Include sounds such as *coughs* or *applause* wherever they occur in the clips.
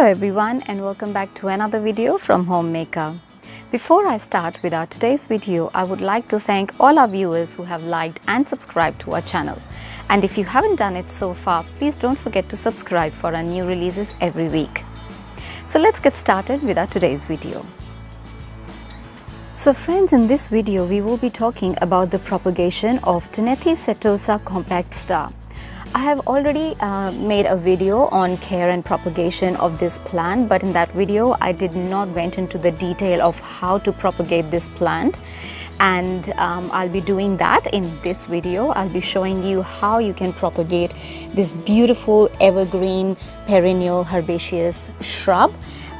Hello everyone and welcome back to another video from Homemakr. Before I start with our today's video, I would like to thank all our viewers who have liked and subscribed to our channel. And if you haven't done it so far, please don't forget to subscribe for our new releases every week. So let's get started with our today's video. So friends, in this video, we will be talking about the propagation of Ctenanthe setosa compact star. I have already uh, made a video on care and propagation of this plant but in that video I did not went into the detail of how to propagate this plant and um, I'll be doing that in this video. I'll be showing you how you can propagate this beautiful evergreen perennial herbaceous shrub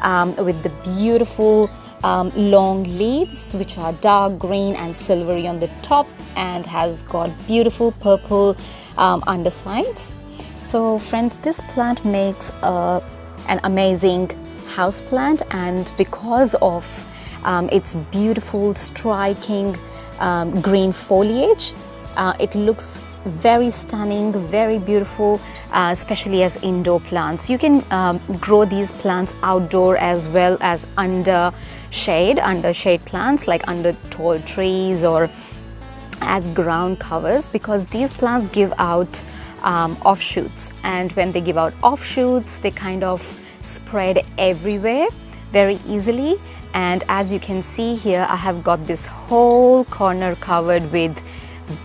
um, with the beautiful um, long leaves which are dark green and silvery on the top and has got beautiful purple um, undersides. So friends this plant makes a, an amazing house plant and because of um, its beautiful striking um, green foliage uh, it looks very stunning very beautiful uh, especially as indoor plants. You can um, grow these plants outdoor as well as under shade under shade plants like under tall trees or as ground covers because these plants give out um, offshoots. And when they give out offshoots they kind of spread everywhere very easily. And as you can see here I have got this whole corner covered with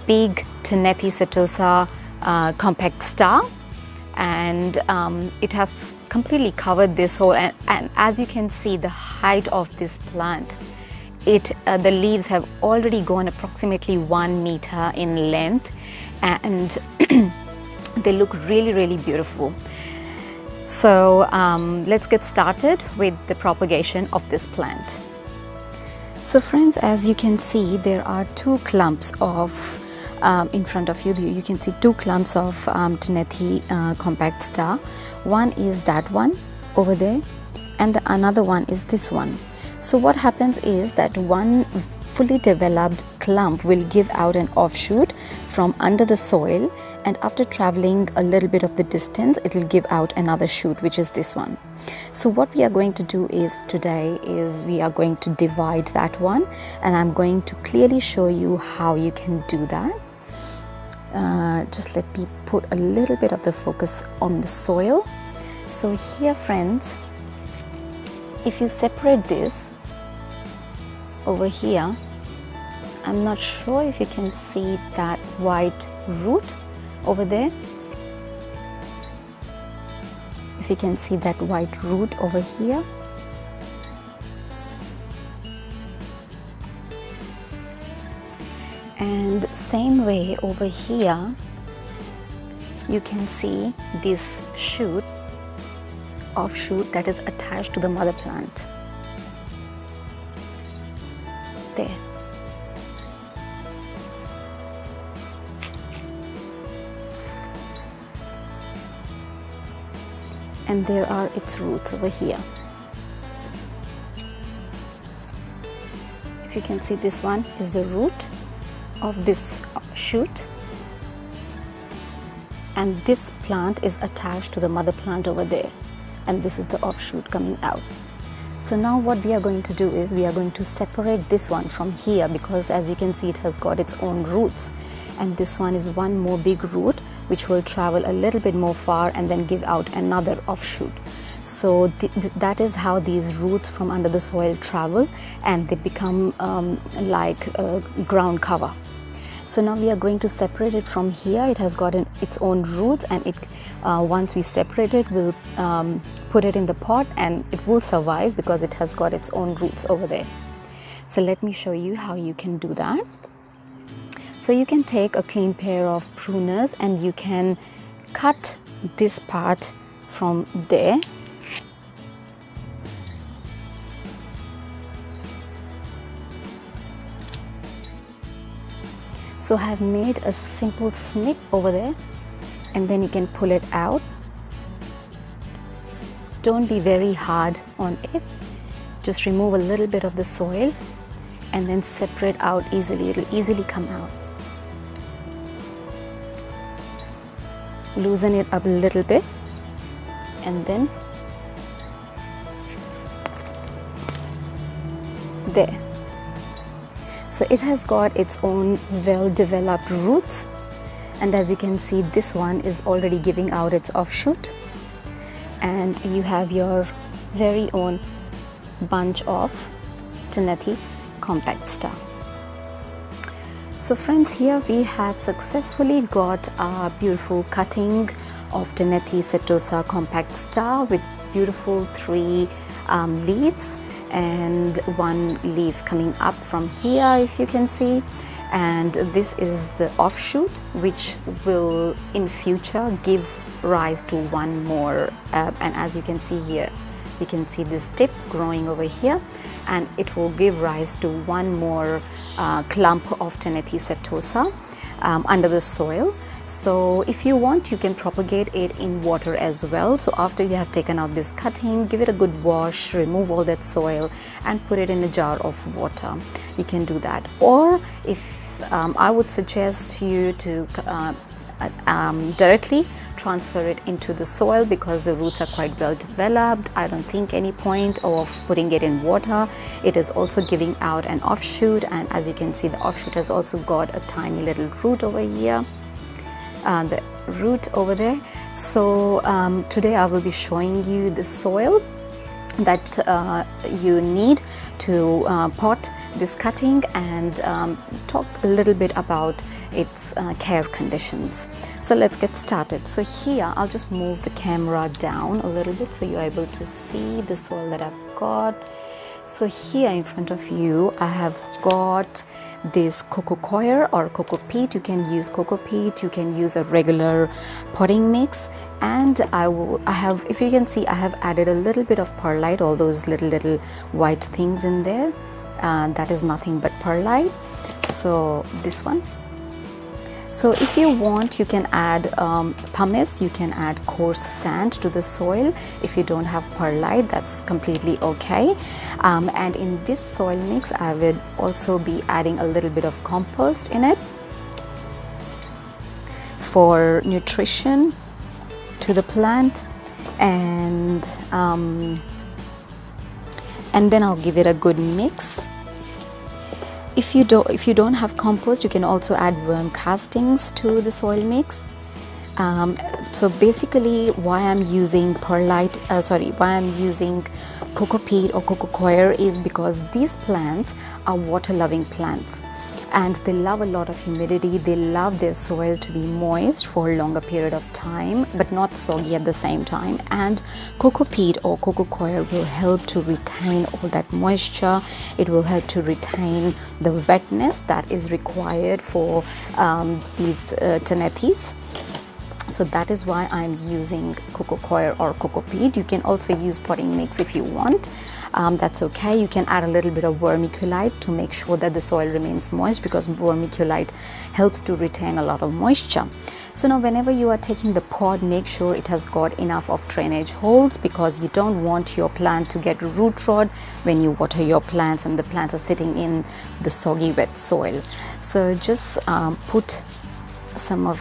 big Ctenanthe setosa uh, compact star. And um, it has completely covered this whole and, and, as you can see the height of this plant it uh, the leaves have already gone approximately one meter in length and *clears throat* they look really really beautiful. So um, let's get started with the propagation of this plant. So friends as you can see there are two clumps of um, in front of you you can see two clumps of um, uh, compact star. One is that one over there and the another one is this one. So what happens is that one fully developed clump will give out an offshoot from under the soil and after traveling a little bit of the distance it will give out another shoot which is this one. So what we are going to do is today is we are going to divide that one and I'm going to clearly show you how you can do that uh, just let me put a little bit of the focus on the soil. So here friends if you separate this over here I'm not sure if you can see that white root over there. If you can see that white root over here same way over here you can see this shoot offshoot that is attached to the mother plant. There. And there are its roots over here. If you can see this one is the root of this shoot. And this plant is attached to the mother plant over there. And this is the offshoot coming out. So now what we are going to do is we are going to separate this one from here because as you can see it has got its own roots. And this one is one more big root which will travel a little bit more far and then give out another offshoot. So th th that is how these roots from under the soil travel and they become um, like ground cover so now we are going to separate it from here. It has got its own roots and it uh, once we separate it we'll um, put it in the pot and it will survive because it has got its own roots over there. So let me show you how you can do that. So you can take a clean pair of pruners and you can cut this part from there So I have made a simple snip over there and then you can pull it out. Don't be very hard on it. Just remove a little bit of the soil and then separate out easily. It'll easily come out. Loosen it up a little bit and then there so it has got its own well developed roots. And as you can see this one is already giving out its offshoot. And you have your very own bunch of Ctenanthe compact star. So friends here we have successfully got a beautiful cutting of Ctenanthe setosa compact star with beautiful three um, leaves and one leaf coming up from here if you can see. And this is the offshoot which will in future give rise to one more uh, and as you can see here you can see this tip growing over here and it will give rise to one more uh, clump of Ctenanthe setosa um, under the soil. So if you want you can propagate it in water as well. So after you have taken out this cutting give it a good wash remove all that soil and put it in a jar of water. You can do that. Or if um, I would suggest you to uh, um, directly transfer it into the soil because the roots are quite well developed. I don't think any point of putting it in water. It is also giving out an offshoot and as you can see the offshoot has also got a tiny little root over here. Uh, the root over there. So um, today I will be showing you the soil that uh, you need to uh, pot this cutting and um, talk a little bit about its uh, care conditions. So let's get started. So here I'll just move the camera down a little bit so you're able to see the soil that I've got. So here in front of you I have got this coco coir or coco peat. You can use coco peat, you can use a regular potting mix and I will I have if you can see I have added a little bit of perlite all those little little white things in there uh, that is nothing but perlite so this one so if you want you can add um, pumice you can add coarse sand to the soil. If you don't have perlite that's completely okay. Um, and in this soil mix I would also be adding a little bit of compost in it for nutrition to the plant. And um, and then I'll give it a good mix if you don't if you don't have compost you can also add worm castings to the soil mix. Um, so basically why I'm using perlite uh, sorry why I'm using coco peat or coco coir is because these plants are water loving plants and they love a lot of humidity. They love their soil to be moist for a longer period of time but not soggy at the same time. And coco peat or coco coir will help to retain all that moisture. It will help to retain the wetness that is required for um, these uh, so that is why I'm using coco coir or coco peat. You can also use potting mix if you want. Um, that's okay. You can add a little bit of vermiculite to make sure that the soil remains moist because vermiculite helps to retain a lot of moisture. So now whenever you are taking the pot make sure it has got enough of drainage holes because you don't want your plant to get root rot when you water your plants and the plants are sitting in the soggy wet soil. So just um, put some of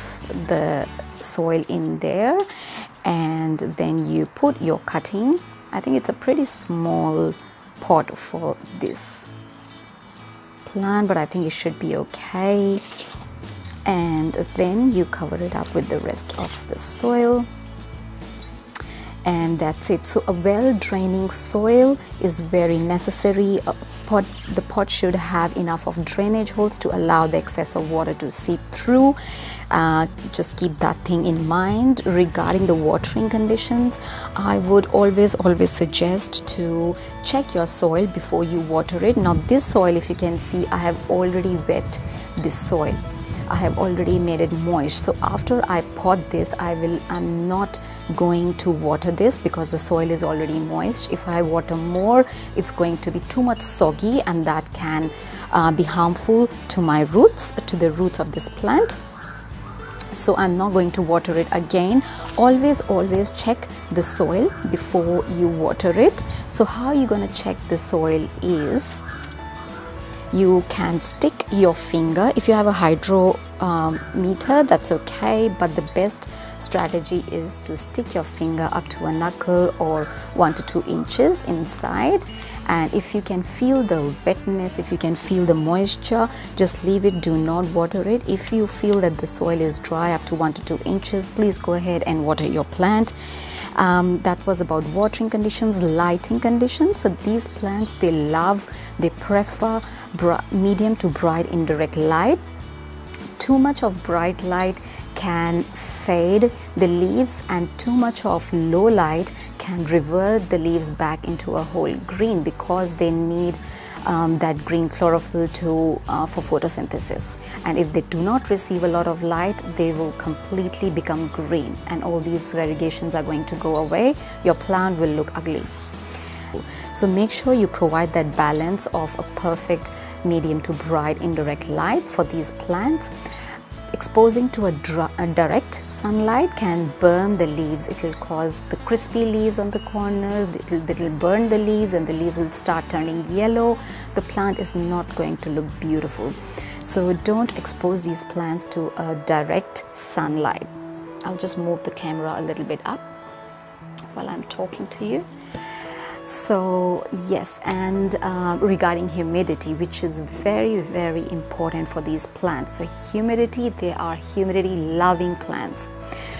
the soil in there and then you put your cutting. I think it's a pretty small pot for this plant but I think it should be okay. And then you cover it up with the rest of the soil. And that's it. So a well draining soil is very necessary a pot the pot should have enough of drainage holes to allow the excess of water to seep through. Uh, just keep that thing in mind regarding the watering conditions. I would always always suggest to check your soil before you water it. Now this soil if you can see i have already wet this soil I have already made it moist. So after I pot this I will I'm not going to water this because the soil is already moist. If I water more it's going to be too much soggy and that can uh, be harmful to my roots to the roots of this plant. So I'm not going to water it again. Always always check the soil before you water it. So how you going to check the soil is you can stick your finger if you have a hydro um, meter that's okay but the best strategy is to stick your finger up to a knuckle or one to two inches inside. And if you can feel the wetness if you can feel the moisture just leave it do not water it. If you feel that the soil is dry up to one to two inches please go ahead and water your plant. Um, that was about watering conditions lighting conditions. So these plants they love they prefer medium to bright indirect light too much of bright light can fade the leaves and too much of low light can revert the leaves back into a whole green because they need um, that green chlorophyll to uh, for photosynthesis. And if they do not receive a lot of light they will completely become green and all these variegations are going to go away. Your plant will look ugly so make sure you provide that balance of a perfect medium to bright indirect light for these plants. Exposing to a, a, direct sunlight can burn the leaves. It will cause the crispy leaves on the corners it will burn the leaves and the leaves will start turning yellow. The plant is not going to look beautiful. So don't expose these plants to a direct sunlight. I'll just move the camera a little bit up while I'm talking to you so yes and uh, regarding humidity which is very very important for these plants. So humidity they are humidity loving plants.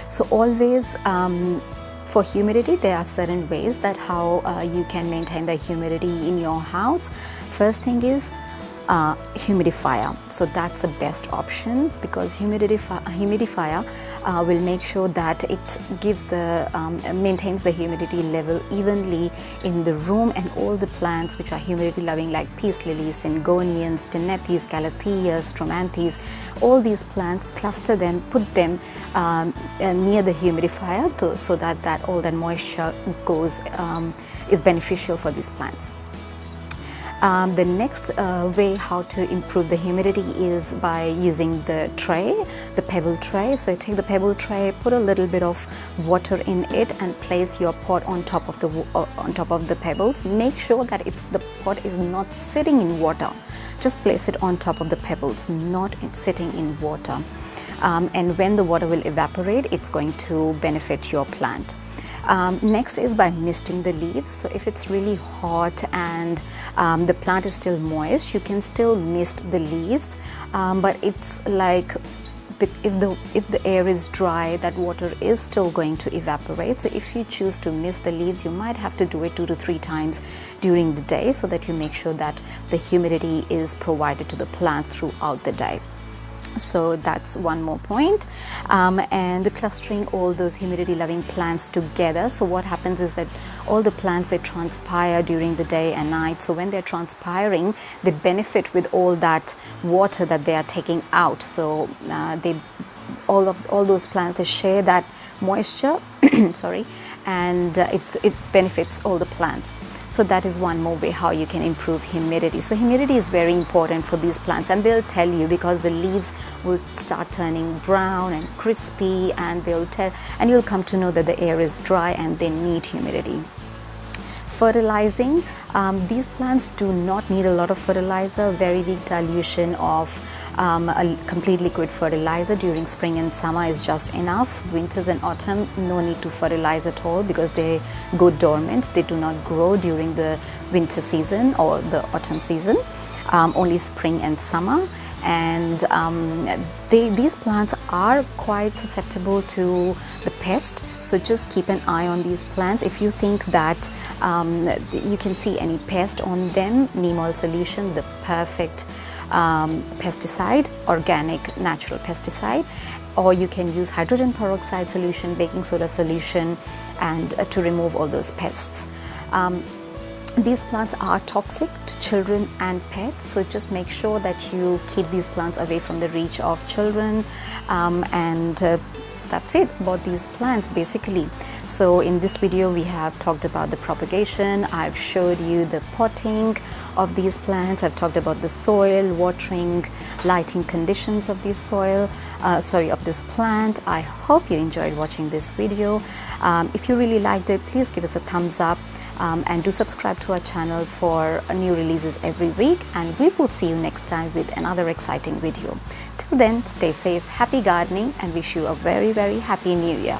So always um, for humidity there are certain ways that how uh, you can maintain the humidity in your house. First thing is uh, humidifier. So that's the best option because humidifier, humidifier uh, will make sure that it gives the um, maintains the humidity level evenly in the room and all the plants which are humidity loving like peace lilies, syngoniums, ctenanthes, calatheas, stromanthes, all these plants cluster them, put them um, uh, near the humidifier to, so that, that all that moisture goes um, is beneficial for these plants um, the next uh, way how to improve the humidity is by using the tray, the pebble tray. So you take the pebble tray, put a little bit of water in it and place your pot on top of the uh, on top of the pebbles. Make sure that it's the pot is not sitting in water. Just place it on top of the pebbles, not sitting in water. Um, and when the water will evaporate, it's going to benefit your plant. Um, next is by misting the leaves. So if it's really hot and um, the plant is still moist, you can still mist the leaves, um, but it's like if the if the air is dry that water is still going to evaporate. So if you choose to mist the leaves you might have to do it two to three times during the day so that you make sure that the humidity is provided to the plant throughout the day so that's one more point. Um, and clustering all those humidity loving plants together. So what happens is that all the plants they transpire during the day and night. So when they're transpiring they benefit with all that water that they are taking out. So uh, they all of all those plants they share that moisture *coughs* sorry and uh, it, it benefits all the plants. So that is one more way how you can improve humidity. So humidity is very important for these plants and they'll tell you because the leaves will start turning brown and crispy and they'll tell and you'll come to know that the air is dry and they need humidity fertilizing. Um, these plants do not need a lot of fertilizer. Very weak dilution of um, a complete liquid fertilizer during spring and summer is just enough. Winters and autumn no need to fertilize at all because they go dormant. They do not grow during the winter season or the autumn season. Um, only spring and summer and um, they, these plants are quite susceptible to the pest. So just keep an eye on these plants. If you think that um, you can see any pest on them neem oil solution the perfect um, pesticide organic natural pesticide. Or you can use hydrogen peroxide solution baking soda solution and uh, to remove all those pests. Um, these plants are toxic to children and pets so just make sure that you keep these plants away from the reach of children um, and uh, that's it about these plants basically. So in this video we have talked about the propagation. I've showed you the potting of these plants. I've talked about the soil watering lighting conditions of this soil uh, sorry of this plant. I hope you enjoyed watching this video. Um, if you really liked it please give us a thumbs up um, and do subscribe to our channel for new releases every week and we will see you next time with another exciting video. Till then, stay safe, happy gardening and wish you a very very happy new year.